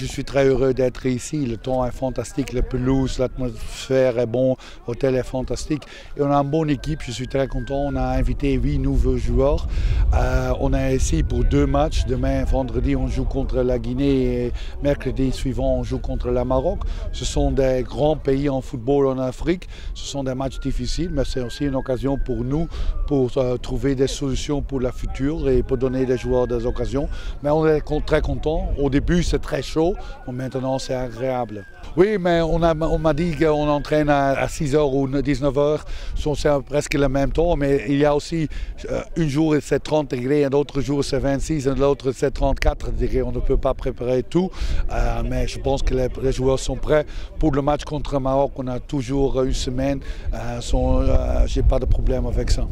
Je suis très heureux d'être ici. Le temps est fantastique, la pelouse, l'atmosphère est bon, l'hôtel est fantastique. Et on a une bonne équipe, je suis très content. On a invité huit nouveaux joueurs. Euh, on est ici pour deux matchs. Demain, vendredi, on joue contre la Guinée et mercredi suivant, on joue contre la Maroc. Ce sont des grands pays en football en Afrique. Ce sont des matchs difficiles, mais c'est aussi une occasion pour nous pour euh, trouver des solutions pour la future et pour donner des joueurs des occasions. Mais on est très content. Au début, c'est très chaud. Maintenant, c'est agréable. Oui, mais on m'a dit qu'on entraîne à, 6h ou 19h. C'est presque le même temps, mais il y a aussi euh, un jour c'est 30 degrés, un autre jour c'est 26, un autre c'est 34 degrés. On ne peut pas préparer tout, euh, mais je pense que les, joueurs sont prêts. Pour le match contre le Maroc, on a toujours une semaine. Euh, je n'ai pas de problème avec ça.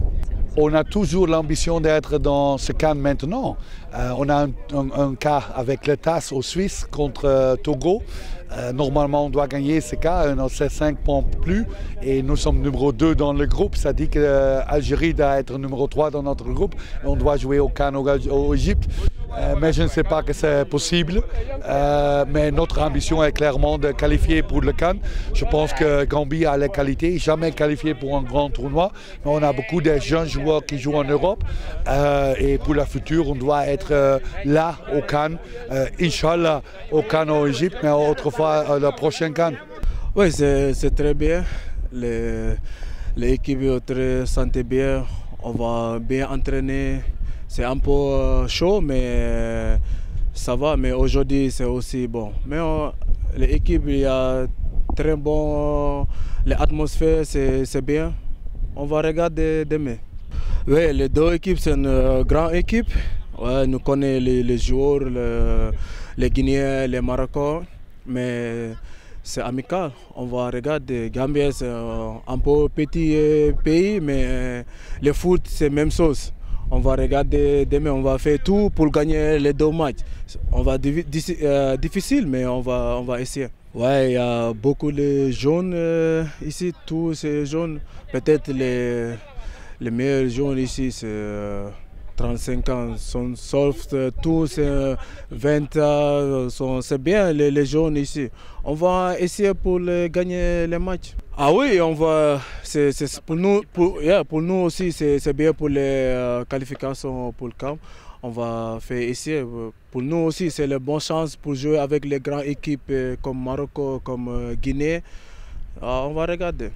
On a toujours l'ambition d'être dans ce cas maintenant. Euh, on a un, cas avec le TAS au Suisse contre euh, Togo. Euh, normalement, on doit gagner ce cas. On a 5 points plus et nous sommes numéro 2 dans le groupe. Ça dit que l'Algérie doit être numéro 3 dans notre groupe. on doit jouer au CAN au Égypte. Euh, mais je ne sais pas que c'est possible. Euh, mais notre ambition est clairement de qualifier pour le Cannes. Je pense que Gambie a les qualités, jamais qualifié pour un grand tournoi. Mais on a beaucoup de jeunes joueurs qui jouent en Europe. Euh, et pour la future, on doit être là au Cannes. Inch'Allah, au Cannes en Égypte, mais autrefois le prochain Cannes. Oui, c'est très bien. L'équipe est très santé bien. On va bien entraîner. C'est un peu euh, chaud, mais euh, ça va. Mais aujourd'hui, c'est aussi bon. Mais l'équipe, il y a très bon. L'atmosphère, c'est bien. On va regarder demain. Oui, les deux équipes, c'est une euh, grande équipe. Ouais, nous connaissons les, joueurs, les Guinéens, les Marocains. Mais c'est amical. On va regarder. Gambie, c'est un peu petit pays, mais le foot, c'est la même chose on va regarder demain, on va faire tout pour gagner les deux matchs. On va euh, difficile, mais on va, essayer. Ouais, il y a beaucoup de jeunes euh, ici, tous ces jeunes. Peut-être les, les meilleurs jeunes ici, c'est 35 euh, ans, sont soft, tous 20 ans, c'est bien les, les jeunes ici. On va essayer pour gagner les matchs. Ah oui, on va. C'est, pour, nous, pour, pour nous aussi, c'est, bien pour les euh, qualifications pour le camp. On va faire ici. Pour nous aussi, c'est la bonne chance pour jouer avec les grandes équipes euh, comme Maroc, comme euh, Guinée. Ah, on va regarder.